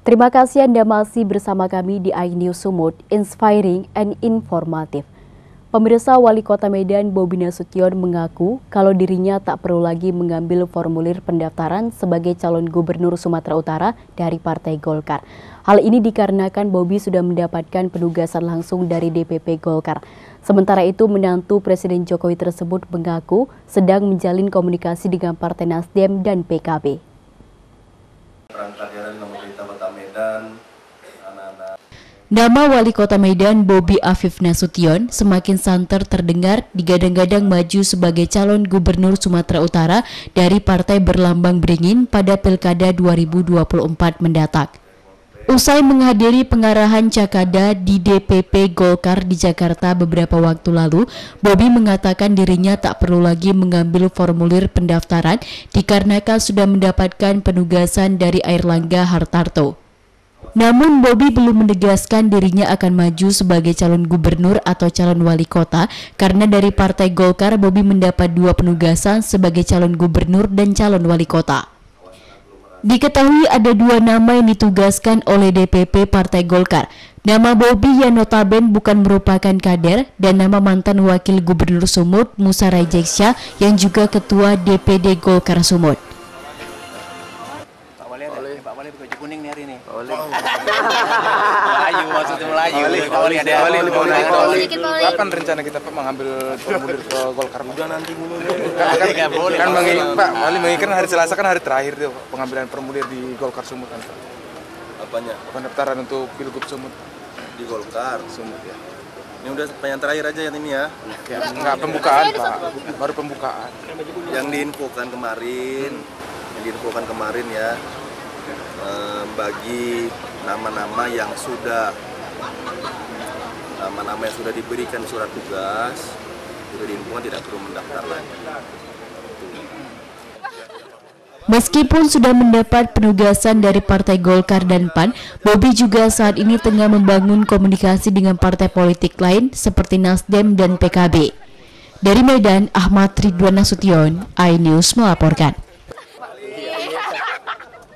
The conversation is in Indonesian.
Terima kasih Anda masih bersama kami di iNews Sumut, inspiring and informative. Pemirsa Wali Kota Medan Bobi Nasution mengaku kalau dirinya tak perlu lagi mengambil formulir pendaftaran sebagai calon gubernur Sumatera Utara dari Partai Golkar. Hal ini dikarenakan Bobi sudah mendapatkan penugasan langsung dari DPP Golkar. Sementara itu menantu Presiden Jokowi tersebut mengaku sedang menjalin komunikasi dengan Partai Nasdem dan PKB perangkat daerah dan pemerintah kota Medan, anak-anak. Nama Wali Kota Medan Bobi Afif Nasution semakin santer terdengar digadang-gadang maju sebagai calon gubernur Sumatera Utara dari Partai Berlambang Beringin pada Pilkada 2024 mendatang. Usai menghadiri pengarahan Cakada di DPP Golkar di Jakarta beberapa waktu lalu, Bobi mengatakan dirinya tak perlu lagi mengambil formulir pendaftaran dikarenakan sudah mendapatkan penugasan dari Airlangga Hartarto. Namun Bobi belum menegaskan dirinya akan maju sebagai calon gubernur atau calon wali kota karena dari Partai Golkar Bobi mendapat dua penugasan sebagai calon gubernur dan calon wali kota. Diketahui ada dua nama yang ditugaskan oleh DPP Partai Golkar. Nama Bobi yang notaben bukan merupakan kader dan nama mantan Wakil Gubernur Sumut Musa Rajeksya yang juga Ketua DPD Golkar Sumut. Melayu maksudnya Melayu. Pak Wali ada. Pak Wali, Pak Wali, Pak Wali. Wali. Kapan rencana kita Pak mengambil formulir ke Golkar? Udah nanti dulu. Kan, kan, Nggak boleh, kan Pak Wali menginginkan hari Selasa kan hari terakhir tuh pengambilan formulir di Golkar Sumut kan. Pak. Apanya? Pendaftaran untuk Pilgub Sumut. Di Golkar. Sumut ya. Ini udah yang terakhir aja yang ini ya. Oke, enggak pembukaan Pak, baru pembukaan. Yang diinfokan kemarin, yang diinfokan kemarin ya, bagi nama-nama yang sudah nama-nama yang sudah diberikan surat tugas, sudah diinfokan tidak perlu mendaftar lagi. Meskipun sudah mendapat penugasan dari Partai Golkar dan PAN, Bobi juga saat ini tengah membangun komunikasi dengan partai politik lain seperti Nasdem dan PKB. Dari Medan, Ahmad Ridwan Nasution, iNews melaporkan.